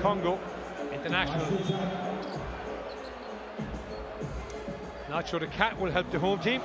Congo international. Not sure the cat will help the home team.